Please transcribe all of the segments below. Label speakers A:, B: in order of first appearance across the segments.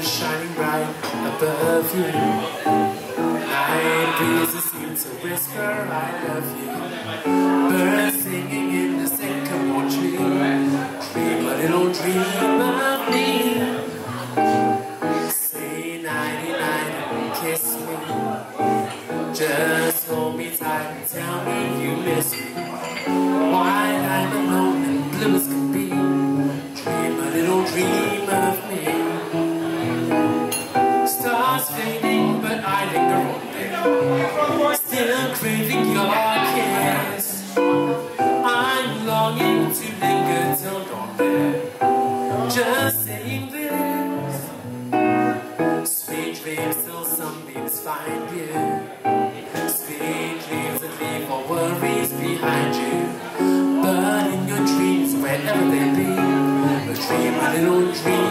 A: Shining bright above you. Breezes seem to whisper, I love you. Just hold me tight and tell me you miss me. While I'm alone and blue as can be. Dream a little dream of me. Stars fading, but I linger on. Still craving your kiss. I'm longing to linger till dawn there. Just saying this. Sweet dreams till sunbeams find you. Dream a little dream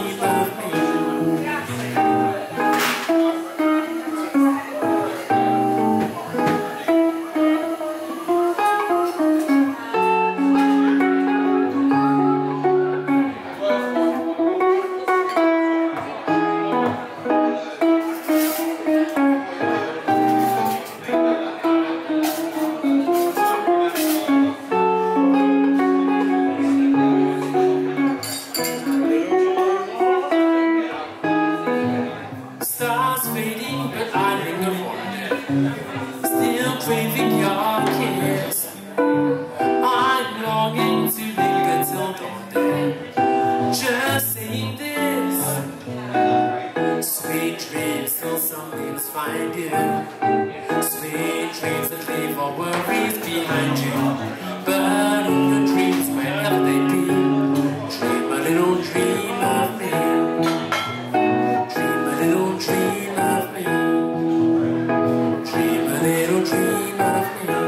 A: fading, but I linger on. Still craving your kiss. I'm longing to linger till dawn. Just saying this. Sweet dreams till something's find you. Sweet dreams that leave all worries behind you. love me.